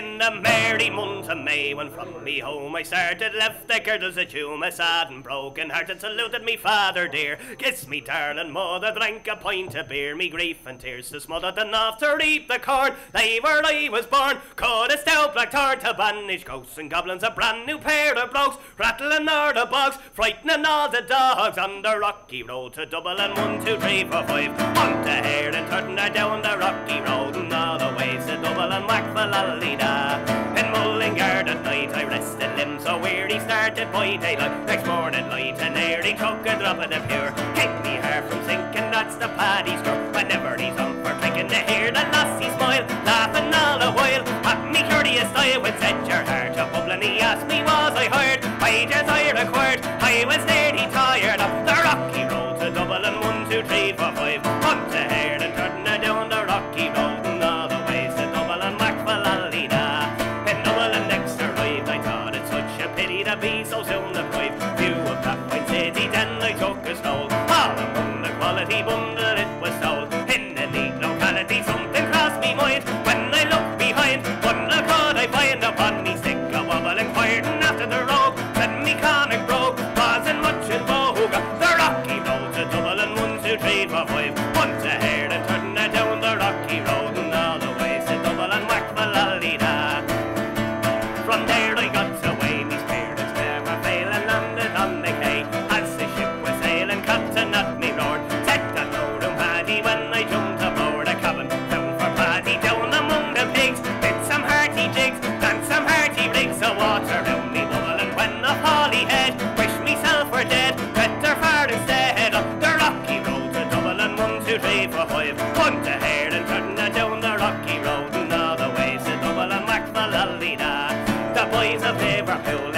in the merry month of May when from me home I started, left the girdles of Tuam, a sad and broken hearted, saluted me father dear, kissed me darling mother, drank a pint of beer, me grief and tears to smother enough to reap the corn, they where I was born, cut a stout black tar to banish ghosts and goblins, a brand new pair of brogues, rattling o'er the bogs, frightening all the dogs on the rocky road to Dublin, one, two, three, four, five, on to Hare and turning her down the rocky road and all the ways to Dublin, whack for Lallida. So weary started by daylight. Next morning light and nearly took a drop of the pure. Keep me hair from sinking, that's the paddy straw. Whenever he's on for taking to hear the lassie smile, laughing all the while. At me curious eye would set your heart a bubbling. He asked me was I hired, I required. I was nearly tired of the rocky road to Dublin. One, two, three, four, five. To two, five. One to Hare and turn down the rocky road and all the ways to Dublin. Whack for Lallida. The boys of Liverpool,